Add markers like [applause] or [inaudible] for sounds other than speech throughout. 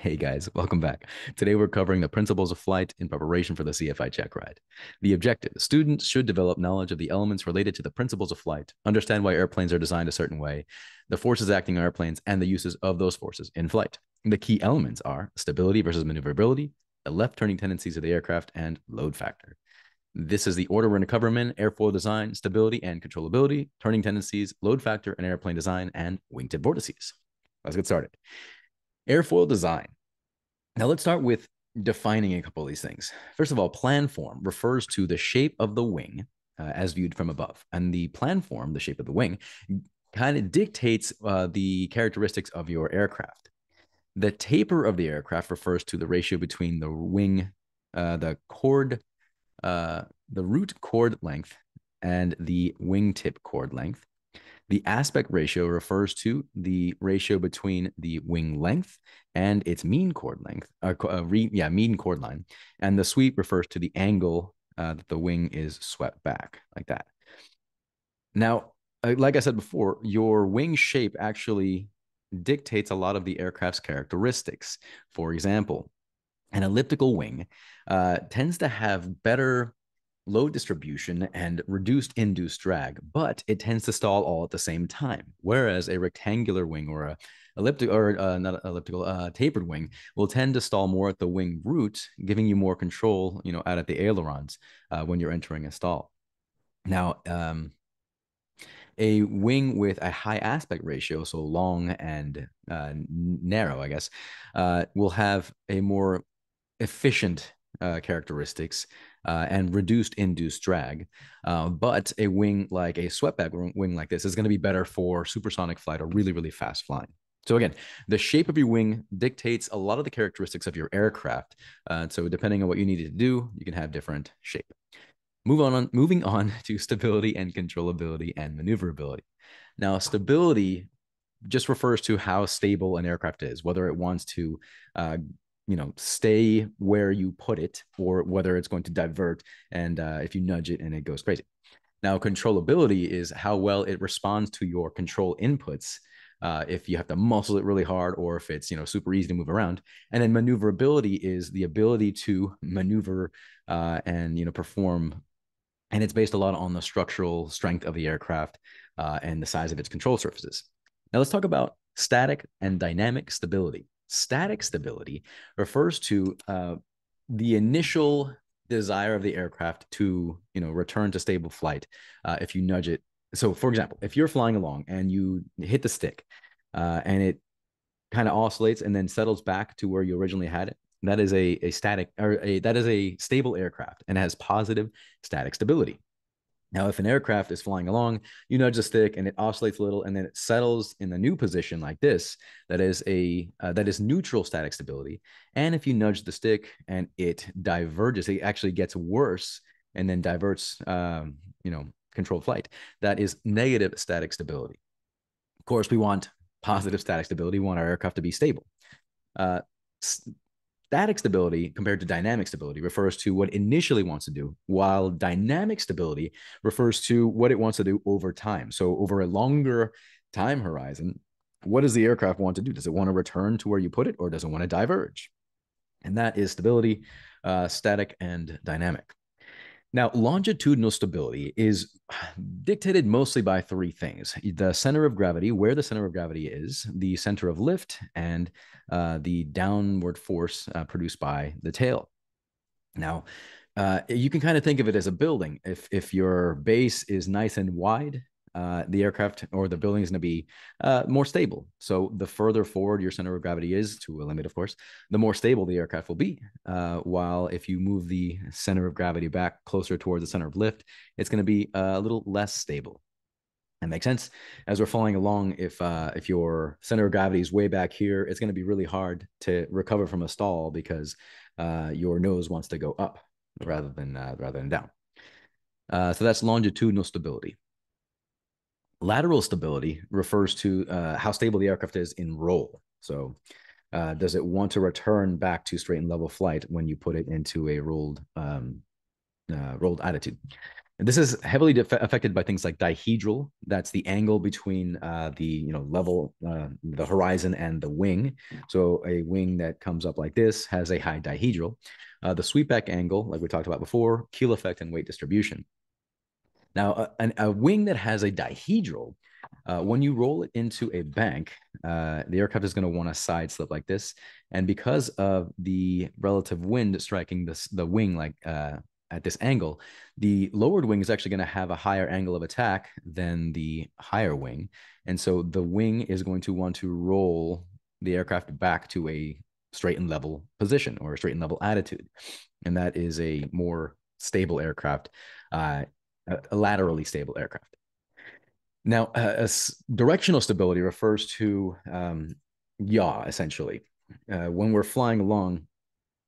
Hey guys, welcome back. Today we're covering the principles of flight in preparation for the CFI check ride. The objective students should develop knowledge of the elements related to the principles of flight, understand why airplanes are designed a certain way, the forces acting on airplanes, and the uses of those forces in flight. The key elements are stability versus maneuverability, the left turning tendencies of the aircraft, and load factor. This is the order we're going to cover them in airfoil design, stability and controllability, turning tendencies, load factor, and airplane design, and wingtip vortices. Let's get started. Airfoil design. Now let's start with defining a couple of these things. First of all, plan form refers to the shape of the wing uh, as viewed from above. And the plan form, the shape of the wing, kind of dictates uh, the characteristics of your aircraft. The taper of the aircraft refers to the ratio between the wing, uh, the chord, uh, the root chord length, and the wingtip chord length. The aspect ratio refers to the ratio between the wing length and its mean chord length, uh, uh, re, yeah, mean chord line. And the sweep refers to the angle uh, that the wing is swept back, like that. Now, uh, like I said before, your wing shape actually dictates a lot of the aircraft's characteristics. For example, an elliptical wing uh, tends to have better load distribution and reduced induced drag, but it tends to stall all at the same time. Whereas a rectangular wing or a elliptical or uh, not elliptical uh, tapered wing will tend to stall more at the wing root, giving you more control, you know, out at the ailerons uh, when you're entering a stall. Now, um, a wing with a high aspect ratio, so long and uh, narrow, I guess, uh, will have a more efficient uh, characteristics uh, and reduced induced drag. Uh, but a wing like a swept-back wing like this is going to be better for supersonic flight or really, really fast flying. So again, the shape of your wing dictates a lot of the characteristics of your aircraft. Uh, so depending on what you need to do, you can have different shape. Move on, on, moving on [laughs] to stability and controllability and maneuverability. Now, stability just refers to how stable an aircraft is, whether it wants to uh, you know stay where you put it or whether it's going to divert and uh, if you nudge it and it goes crazy. Now controllability is how well it responds to your control inputs uh, if you have to muscle it really hard or if it's you know super easy to move around. And then maneuverability is the ability to maneuver uh, and you know perform. And it's based a lot on the structural strength of the aircraft uh, and the size of its control surfaces. Now let's talk about static and dynamic stability Static stability refers to uh, the initial desire of the aircraft to, you know, return to stable flight uh, if you nudge it. So, for example, if you're flying along and you hit the stick uh, and it kind of oscillates and then settles back to where you originally had it, that is a, a static or a that is a stable aircraft and has positive static stability. Now, if an aircraft is flying along, you nudge the stick and it oscillates a little, and then it settles in the new position like this. That is a uh, that is neutral static stability. And if you nudge the stick and it diverges, it actually gets worse and then diverts, um, you know, controlled flight. That is negative static stability. Of course, we want positive static stability. We want our aircraft to be stable. Uh, Static stability compared to dynamic stability refers to what initially wants to do, while dynamic stability refers to what it wants to do over time. So, over a longer time horizon, what does the aircraft want to do? Does it want to return to where you put it, or does it want to diverge? And that is stability, uh, static, and dynamic. Now, longitudinal stability is dictated mostly by three things the center of gravity, where the center of gravity is, the center of lift, and uh, the downward force uh, produced by the tail. Now, uh, you can kind of think of it as a building. If, if your base is nice and wide, uh, the aircraft or the building is going to be uh, more stable. So the further forward your center of gravity is, to a limit, of course, the more stable the aircraft will be. Uh, while if you move the center of gravity back closer towards the center of lift, it's going to be a little less stable. That makes sense. As we're falling along, if uh, if your center of gravity is way back here, it's going to be really hard to recover from a stall because uh, your nose wants to go up rather than rather than down. so that's longitudinal stability. Lateral stability refers to uh, how stable the aircraft is in roll. So, uh, does it want to return back to straight and level flight when you put it into a rolled um, uh, rolled attitude? And this is heavily def- affected by things like dihedral. That's the angle between uh, the you know level, uh, the horizon, and the wing. So a wing that comes up like this has a high dihedral. Uh, the sweepback angle, like we talked about before, keel effect and weight distribution. Now, a, a wing that has a dihedral, uh, when you roll it into a bank, uh, the aircraft is going to want to side slip like this. And because of the relative wind striking this, the wing like uh, at this angle, the lowered wing is actually going to have a higher angle of attack than the higher wing. And so the wing is going to want to roll the aircraft back to a straight and level position or a straight and level attitude. And that is a more stable aircraft, uh, a laterally stable aircraft. Now, uh, directional stability refers to um, yaw, essentially. Uh, when we're flying along,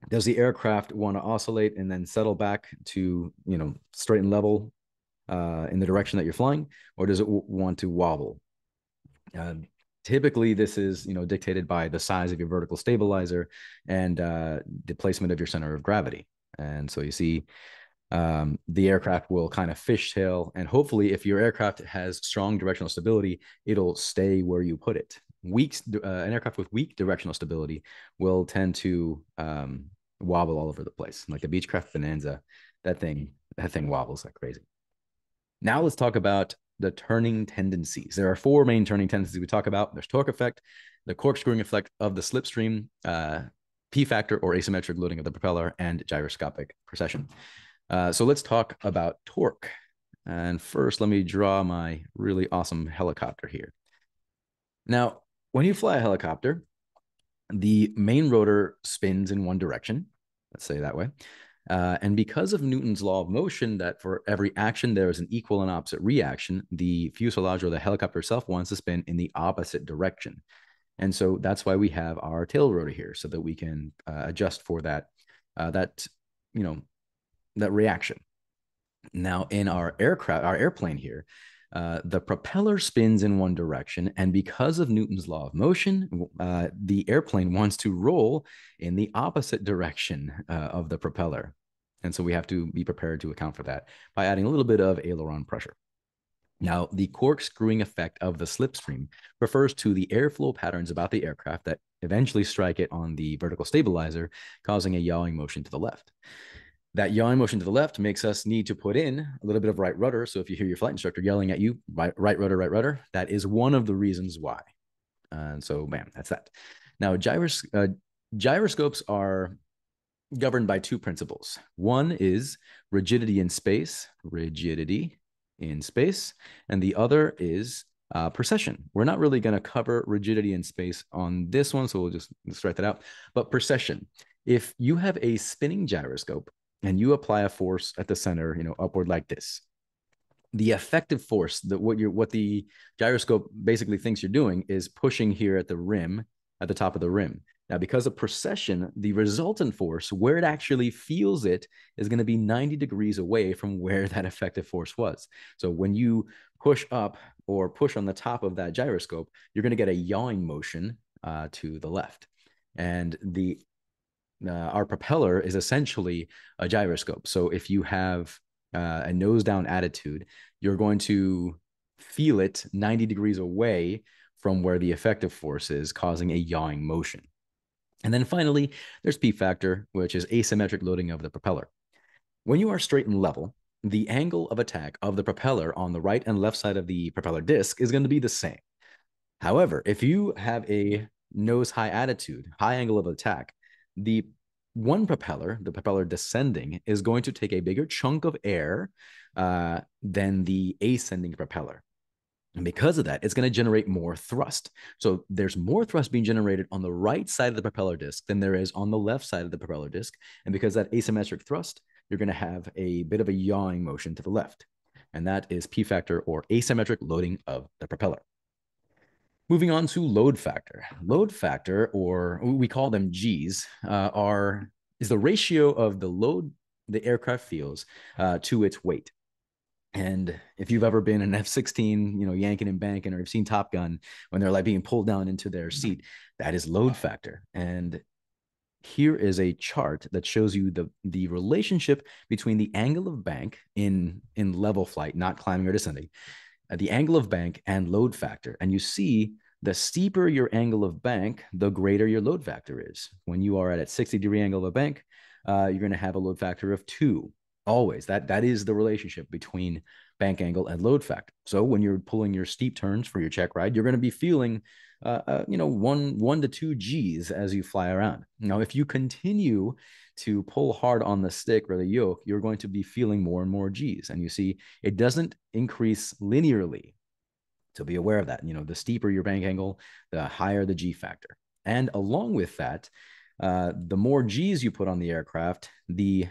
does the aircraft want to oscillate and then settle back to you know straight and level uh, in the direction that you're flying, or does it want to wobble? Uh, typically, this is you know dictated by the size of your vertical stabilizer and uh, the placement of your center of gravity. And so you see, um, the aircraft will kind of fishtail, and hopefully, if your aircraft has strong directional stability, it'll stay where you put it weak uh, an aircraft with weak directional stability will tend to um, wobble all over the place. Like the Beechcraft Bonanza, that thing that thing wobbles like crazy. Now let's talk about the turning tendencies. There are four main turning tendencies we talk about. There's torque effect, the corkscrewing effect of the slipstream, uh, P factor or asymmetric loading of the propeller, and gyroscopic precession. Uh, so let's talk about torque. And first, let me draw my really awesome helicopter here. Now, when you fly a helicopter, the main rotor spins in one direction. Let's say that way. Uh, and because of Newton's law of motion, that for every action there is an equal and opposite reaction, the fuselage or the helicopter itself wants to spin in the opposite direction. And so that's why we have our tail rotor here, so that we can uh, adjust for that uh, that you know that reaction. Now in our aircraft, our airplane here, uh, the propeller spins in one direction, and because of Newton's law of motion, uh, the airplane wants to roll in the opposite direction uh, of the propeller. And so we have to be prepared to account for that by adding a little bit of aileron pressure. Now, the corkscrewing effect of the slipstream refers to the airflow patterns about the aircraft that eventually strike it on the vertical stabilizer, causing a yawing motion to the left. That yawing motion to the left makes us need to put in a little bit of right rudder. So if you hear your flight instructor yelling at you, right, right rudder, right rudder, that is one of the reasons why. And so, bam, that's that. Now, gyros, uh, gyroscopes are governed by two principles. One is rigidity in space, rigidity in space, and the other is uh, precession. We're not really going to cover rigidity in space on this one, so we'll just let's write that out. But precession, if you have a spinning gyroscope and you apply a force at the center, you know, upward like this, the effective force that what you're what the gyroscope basically thinks you're doing is pushing here at the rim, at the top of the rim. Now, because of precession, the resultant force, where it actually feels it, is going to be 90 degrees away from where [laughs] that effective force was. So when you push up or push on the top of that gyroscope, you're going to get a yawing motion uh, to the left. And the uh, our propeller is essentially a gyroscope. So if you have uh, a nose down attitude, you're going to feel it 90 degrees away from where the effective force is, causing a yawing motion. And then finally, there's P factor, which is asymmetric loading of the propeller. When you are straight and level, the angle of attack of the propeller on the right and left side of the propeller disc is going to be the same. However, if you have a nose high attitude, high angle of attack, the one propeller, the propeller descending, is going to take a bigger chunk of air uh, than the ascending propeller. And because of that, it's going to generate more thrust. So there's more thrust being generated on the right side of the propeller disc than there is on the left side of the propeller disc. And because that asymmetric thrust, you're going to have a bit of a yawing motion to the left. And that is P factor or asymmetric loading of the propeller. Moving on to load factor. Load factor, or we call them G's, uh, are is the ratio of the load the aircraft feels uh, to its weight. And if you've ever been an F-16, you know, yanking and banking, or you've seen Top Gun when they're like being pulled down into their seat, that is load factor. And here is a chart that shows you the the relationship between the angle of bank in in level flight, not climbing or descending, the angle of bank and load factor. And you see the steeper your angle of bank, the greater your load factor is. When you are at a 60 degree angle of a bank, uh, you're going to have a load factor of two. Always that that is the relationship between bank angle and load factor. So when you're pulling your steep turns for your check ride, you're going to be feeling uh, uh, you know, one one to two G's as you fly around. Now, if you continue to pull hard on the stick or the yoke, you're going to be feeling more and more G's. And you see, it doesn't increase linearly. So be aware of that. You know, the steeper your bank angle, the higher the G factor. And along with that, uh, the more G's you put on the aircraft, the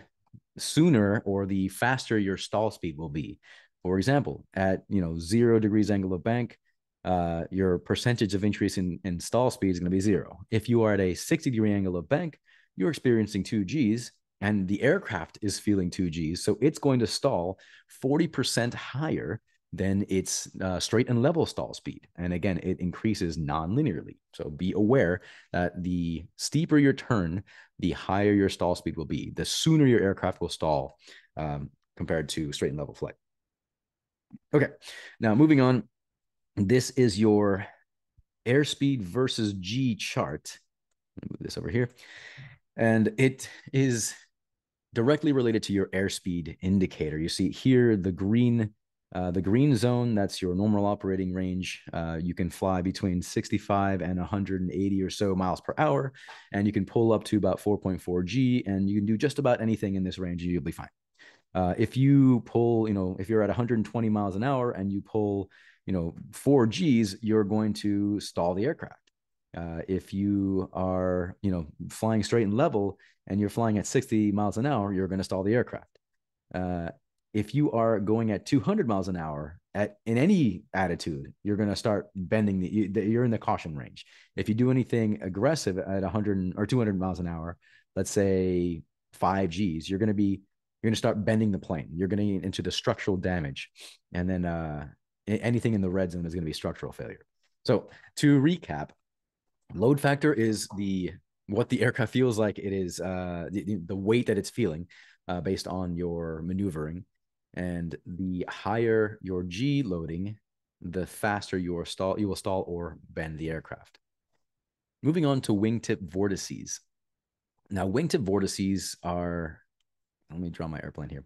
sooner or the faster your stall speed will be. For example, at you know zero degrees angle of bank, uh, your percentage of increase in, in stall speed is going to be zero. If you are at a 60 degree angle of bank, you're experiencing two G's and the aircraft is feeling two G's. So it's going to stall 40% higher than its uh, straight and level stall speed. And again, it increases non-linearly. So be aware that the steeper your turn, the higher your stall speed will be. The sooner your aircraft will stall um, compared to straight and level flight. Okay, now moving on this is your airspeed versus G chart. move this over here. And it is directly related to your airspeed indicator. You see here the green uh, the green zone, that's your normal operating range. Uh, you can fly between 65 and 180 or so miles per hour, and you can pull up to about 4.4 G, and you can do just about anything in this range, you'll be fine. Uh, if you pull, you know, if you're at 120 miles an hour and you pull you know, four Gs, you're going to stall the aircraft. Uh, if you are, you know, flying straight and level and you're flying at 60 miles an hour, you're going to stall the aircraft. Uh, if you are going at 200 miles an hour at in any attitude, you're going to start bending the. You're in the caution range. If you do anything aggressive at 100 or 200 miles an hour, let's say five Gs, you're going to be you're going to start bending the plane. You're going to get into the structural damage, and then uh, anything in the red zone is going to be structural failure. So to recap, load factor is the what the aircraft feels like. It is uh, the, the weight that it's feeling uh, based on your maneuvering, and the higher your G loading, the faster your stall you will stall or bend the aircraft. Moving on to wingtip vortices. Now, wingtip vortices are. Let me draw my airplane here.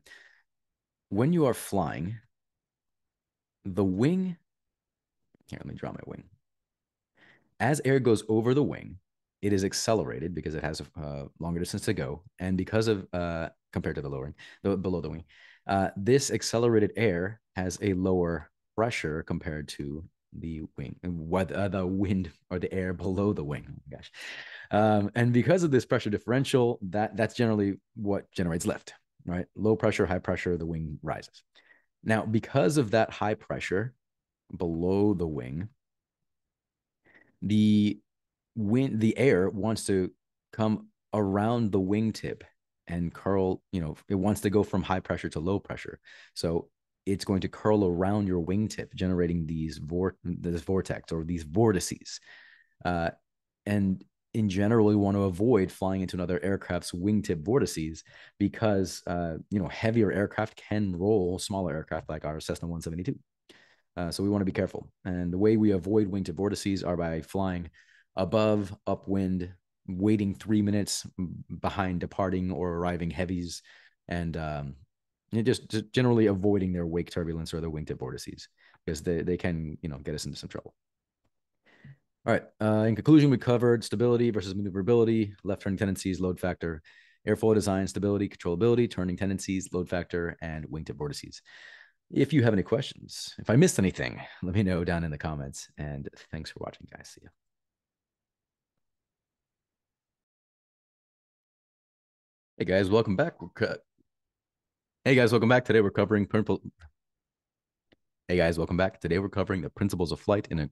When you are flying, the wing, here, let me draw my wing. As air goes over the wing, it is accelerated because it has a uh, longer distance to go. And because of, uh, compared to the lowering, the, below the wing, uh, this accelerated air has a lower pressure compared to the wing, what uh, the wind or the air below the wing. Oh my gosh. Um, and because of this pressure differential, that that's generally what generates lift, right? Low pressure, high pressure, the wing rises. Now, because of that high pressure below the wing, the wind, the air wants to come around the wingtip and curl, you know, it wants to go from high pressure to low pressure. So it's going to curl around your wingtip, generating these vor- this vortex or these vortices. Uh, and in general, we want to avoid flying into another aircraft's wingtip vortices because uh, you know heavier aircraft can roll smaller aircraft like our Cessna 172. Uh, so we want to be careful. And the way we avoid wingtip vortices are by flying above upwind, waiting three minutes behind departing or arriving heavies, and um, just, just generally avoiding their wake turbulence or their wingtip vortices because they, they can you know get us into some trouble. All right. Uh, in conclusion, we covered stability versus maneuverability, left turning tendencies, load factor, airfoil design, stability, controllability, turning tendencies, load factor, and wingtip vortices. If you have any questions, if I missed anything, let me know down in the comments. And thanks for watching, guys. See you. Hey guys, welcome back. We're cut. Hey guys, welcome back. Today we're covering purple. Hey guys, welcome back. Today we're covering the principles of flight in a